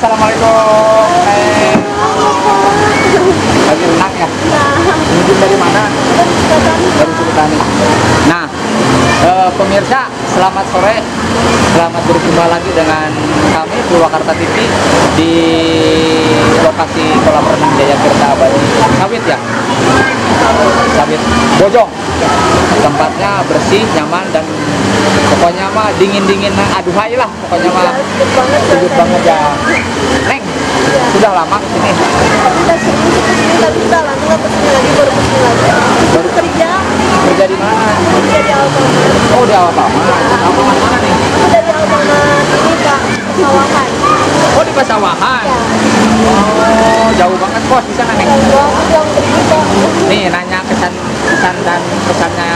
Assalamualaikum. Hai. Lagi ya? Izin dari mana? Dari Sukutani. Nah, eh, pemirsa, selamat sore. Selamat berjumpa lagi dengan kami Purwakarta TV di lokasi kolam renang Jaya Kirta Abadi. Sawit ya? Sawit. Bojong. Tempatnya bersih, nyaman dan pokoknya mah dingin-dingin aduhai lah pokoknya mah Sejuk banget sejuk banget ya. Neng, sudah lama ke sini? Kita sering ke sini tapi udah lama nggak ke sini lagi baru ke sini lagi. Baru kerja Kerja di mana? kerja di Alfamart. Oh di awal Alfamart mana nih? Di Alfamart ini kak pesawahan. Oh di Pasawahan. Ya. Oh jauh banget bos di sana yang kak. Nih nanya kesan kesan dan kesannya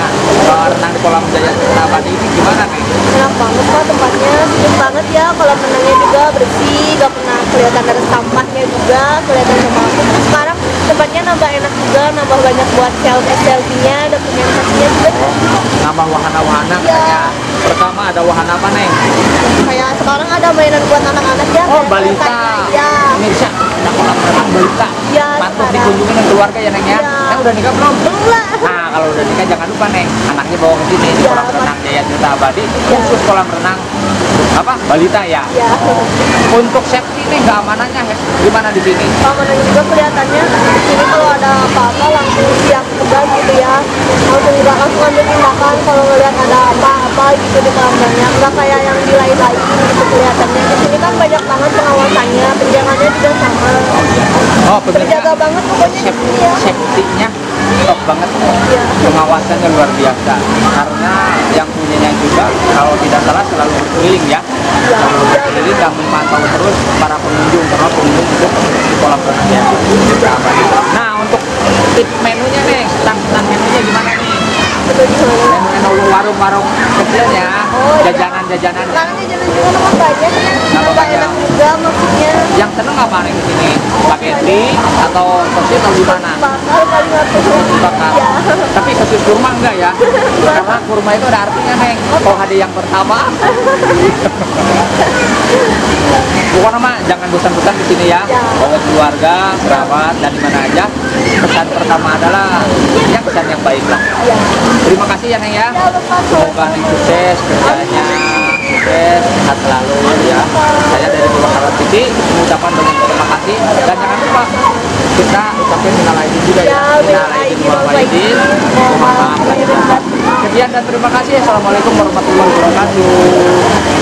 uh, renang di kolam Jaya Abadi ini gimana nih? Enak banget kak tempatnya sejuk banget ya. Kolam renangnya juga bersih, gak pernah kelihatan ada sampahnya juga, kelihatan sama aku. Terus sekarang tempatnya nambah enak juga, nambah banyak buat selfie selfie-nya, dokumentasinya juga. Nambah wahana-wahana Iya. katanya. Pertama ada wahana apa nih? Kayak sekarang ada mainan buat anak-anak ya. Oh balita. Ya. Pemirsa, ada kolam renang balita. Iya, Patut dikunjungi dengan keluarga ya neng ya. Iya. Neng udah nikah belum? Belum lah. Nah kalau udah nikah jangan lupa neng anaknya bawa ke sini di Iya, kolam renang. Jaya Tirta Abadi Iya. khusus kolam renang. Apa? Balita ya. Ya. Untuk safety nih keamanannya gimana di sini? keamanan juga kelihatannya di sini kalau ada apa-apa langsung siap tegas gitu ya. Langsung nggak langsung ambil tindakan kalau ngelihat ada apa-apa gitu di kolam renangnya nggak kayak yang di lain-lain gitu kelihatannya. Di sini kan banyak banget pengawasannya penjagaannya juga sama. Oh terjaga banget pokoknya di sini ya. safety-nya top banget. Iya. pengawasannya luar biasa. Karena yang punyanya juga kalau tidak salah selalu berkeliling ya. Iya. selalu berkeliling dan memantau terus para pengunjung karena pengunjung itu renang ya. Nah untuk tip menunya nih stand-stand menunya gimana nih? Menu-menu warung-warung kecilnya Oh, iya. jajanan-jajanan. Ini juga banyak ya. Nama nambah banyak. enak juga yang seneng apa nih di sini spaghetti atau sosis atau gimana aku bakar. ya Tapi sosis kurma enggak ya? Karena kurma itu ada artinya neng. Kalau ada yang pertama. Pokoknya mah jangan bosan-bosan di sini ya. Ya. Bawa keluarga, kerabat dan di mana aja. Pesan pertama adalah ya pesan yang baik lah. ya Terima kasih ya neng ya. ya lupa Semoga neng sukses kerjanya sukses sehat selalu ya. Saya dari Purwakarta TV banyak terima kasih dan jangan lupa kita ucapin minal aidin juga ya. Minal aidin wal faizin. Mohon maaf. Sekian dan terima kasih. Assalamualaikum warahmatullahi wabarakatuh.